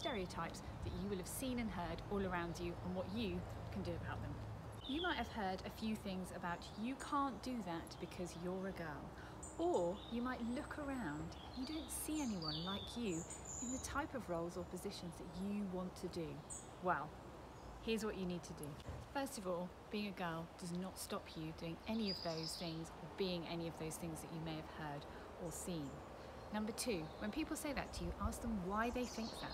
stereotypes that you will have seen and heard all around you and what you can do about them. You might have heard a few things about you can't do that because you're a girl. Or you might look around, you don't see anyone like you in the type of roles or positions that you want to do. Well, here's what you need to do. First of all, being a girl does not stop you doing any of those things or being any of those things that you may have heard or seen. Number two, when people say that to you, ask them why they think that.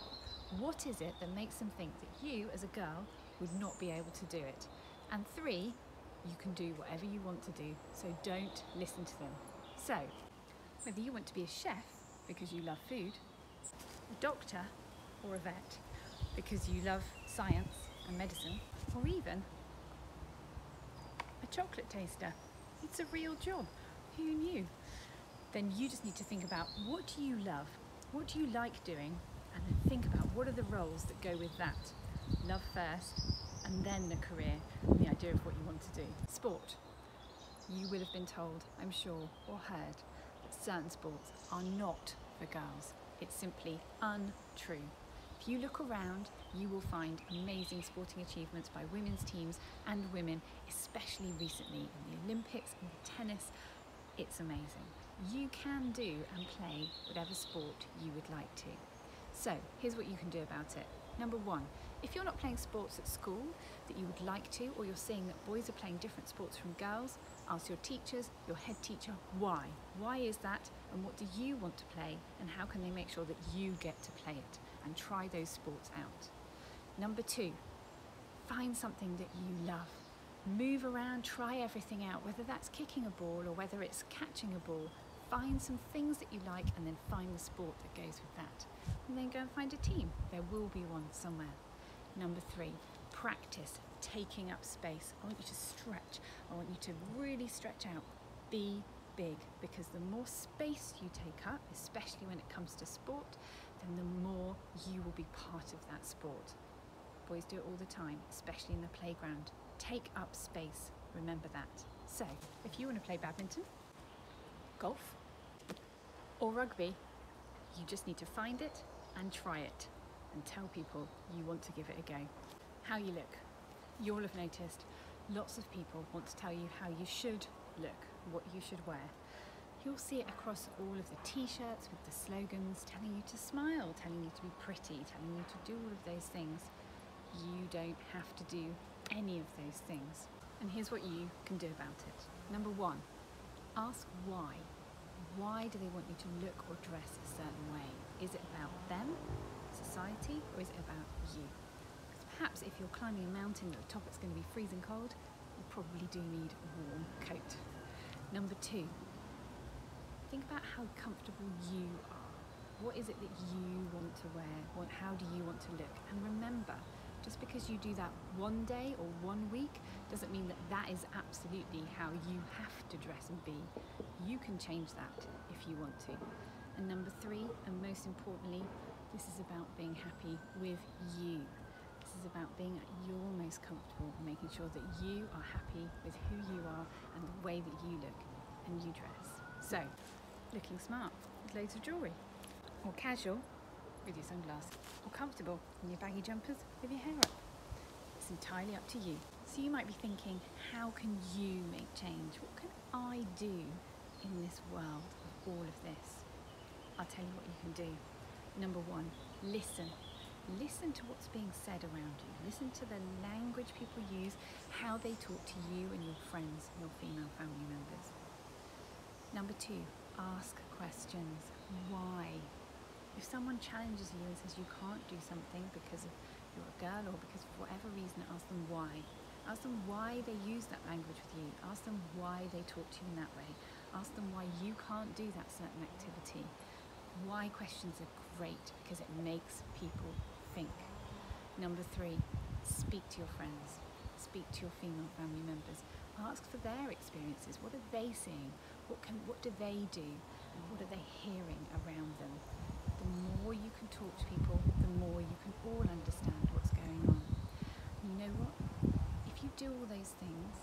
What is it that makes them think that you, as a girl, would not be able to do it? And three, you can do whatever you want to do, so don't listen to them. So, whether you want to be a chef because you love food, a doctor or a vet because you love science and medicine, or even a chocolate taster. It's a real job. Who knew? Then you just need to think about what do you love? What do you like doing? Think about what are the roles that go with that. Love first, and then the career and the idea of what you want to do. Sport. You will have been told, I'm sure, or heard, that certain sports are not for girls. It's simply untrue. If you look around, you will find amazing sporting achievements by women's teams and women, especially recently in the Olympics and the tennis. It's amazing. You can do and play whatever sport you would like to. So, here's what you can do about it. Number one, if you're not playing sports at school that you would like to, or you're seeing that boys are playing different sports from girls, ask your teachers, your head teacher, why? Why is that? And what do you want to play? And how can they make sure that you get to play it? And try those sports out. Number two, find something that you love. Move around, try everything out, whether that's kicking a ball or whether it's catching a ball. Find some things that you like and then find the sport that goes with that. And then go and find a team. There will be one somewhere. Number three, practice taking up space. I want you to stretch. I want you to really stretch out. Be big because the more space you take up, especially when it comes to sport, then the more you will be part of that sport. Boys do it all the time, especially in the playground. Take up space, remember that. So, if you want to play badminton, golf, or rugby, you just need to find it and try it and tell people you want to give it a go. How you look. You'll have noticed lots of people want to tell you how you should look, what you should wear. You'll see it across all of the t-shirts with the slogans telling you to smile, telling you to be pretty, telling you to do all of those things. You don't have to do any of those things. And here's what you can do about it. Number one, ask why. Why do they want you to look or dress a certain way? Is it about them, society, or is it about you? Because perhaps if you're climbing a mountain at the top it's going to be freezing cold, you probably do need a warm coat. Number two, think about how comfortable you are. What is it that you want to wear? What, how do you want to look? And remember, because you do that one day or one week doesn't mean that that is absolutely how you have to dress and be. You can change that if you want to. And number three, and most importantly, this is about being happy with you. This is about being at your most comfortable making sure that you are happy with who you are and the way that you look and you dress. So, looking smart with loads of jewellery, or casual with your sunglasses, or comfortable in your baggy jumpers with your hair up. It's entirely up to you. So you might be thinking, how can you make change? What can I do in this world of all of this? I'll tell you what you can do. Number one, listen. Listen to what's being said around you. Listen to the language people use, how they talk to you and your friends, your female family members. Number two, ask questions. Why? If someone challenges you and says you can't do something because of you're a girl or because for whatever reason, ask them why. Ask them why they use that language with you. Ask them why they talk to you in that way. Ask them why you can't do that certain activity. Why questions are great because it makes people think. Number three, speak to your friends. Speak to your female family members. Ask for their experiences. What are they seeing? What can what do they do? And what are they hearing around them? the more you can talk to people, the more you can all understand what's going on. And you know what? If you do all those things,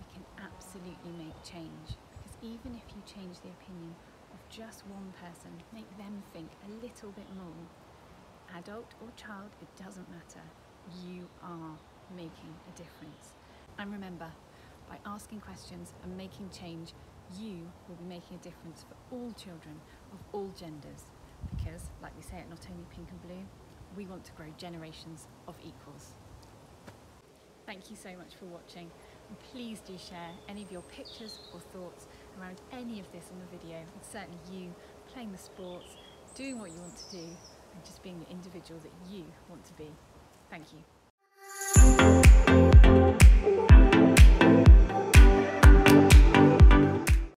we can absolutely make change. Because even if you change the opinion of just one person, make them think a little bit more, adult or child, it doesn't matter. You are making a difference. And remember, by asking questions and making change, you will be making a difference for all children of all genders. Because, like we say at Not Only Pink and Blue, we want to grow generations of equals. Thank you so much for watching and please do share any of your pictures or thoughts around any of this in the video and certainly you playing the sports, doing what you want to do and just being the individual that you want to be. Thank you.